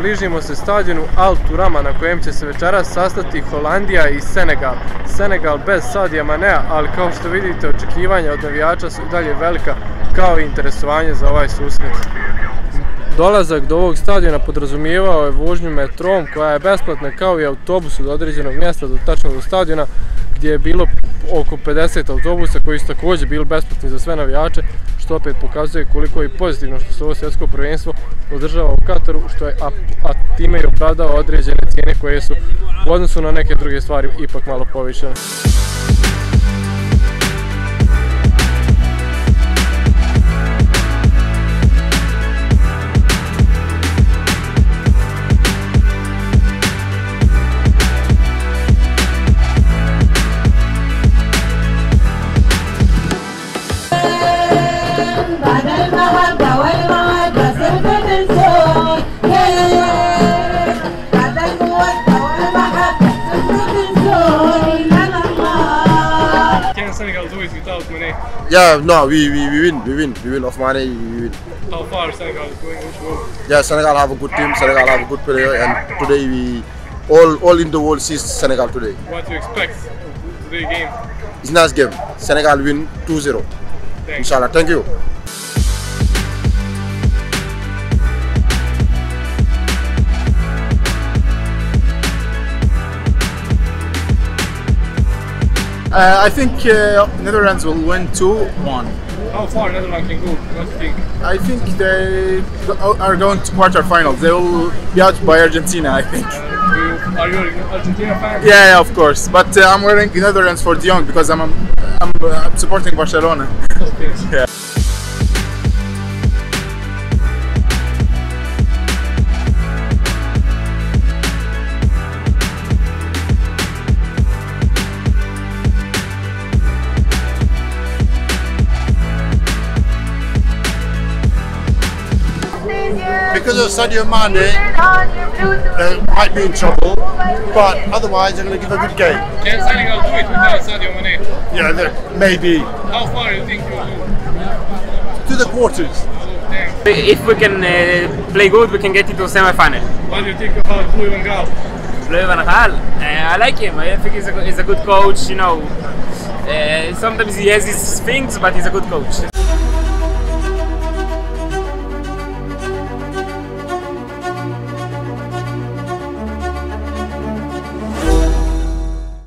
bližimo se stadionu Al Turama na kojem će se večeras sastati Holandija i Senegal. Senegal bez Sadija Manea, ali kao što vidite očekivanja od navijača su dalje velika kao i interesovanje za ovaj susret. Dolazak do ovog stadiona podrazumijevao je vožnju metrom koja je besplatna kao i autobus od određenog mjesta do tačnog do stadiona gdje je bilo oko 50 autobusa koji su također bili besplatni za sve navijače što opet pokazuje koliko je pozitivno što se ovo svjetsko prvenstvo održava u Kataru što je, a, a time i opravdao određene cijene koje su u odnosu na neke druge stvari ipak malo povišene. Can Senegal do it without Mane? Yeah, no, we, we, we win, we win, we win off money, we win. How far Senegal is going? Which? Yeah, Senegal have a good team, Senegal have a good player, and today we all all in the world sees Senegal today. What to expect of today's game? It's nice game. Senegal win 2-0. Inshallah. Thank you. Uh, I think uh, Netherlands will win 2-1. How far Netherlands can go? What do you think? I think they are going to quarterfinals. They will be out by Argentina, I think. Uh, you, are you Argentina fan? Yeah, yeah, of course. But uh, I'm wearing Netherlands for De Jong because I'm I'm, I'm, uh, I'm supporting Barcelona. Okay. Yeah. Because of Sadio Mane, they might be in trouble, but otherwise they're going to give a good game. Can Senegal do it without Sadio Mane? Yeah, they're- maybe How far do you think you will go? to the quarters. Thanks. If we can uh, play good, we can get into semi-final. What do you think about Louis van Gaal? Louis van Gaal, uh, I like him. I think he's a, he's a good coach. You know, uh, sometimes he has his things, but he's a good coach.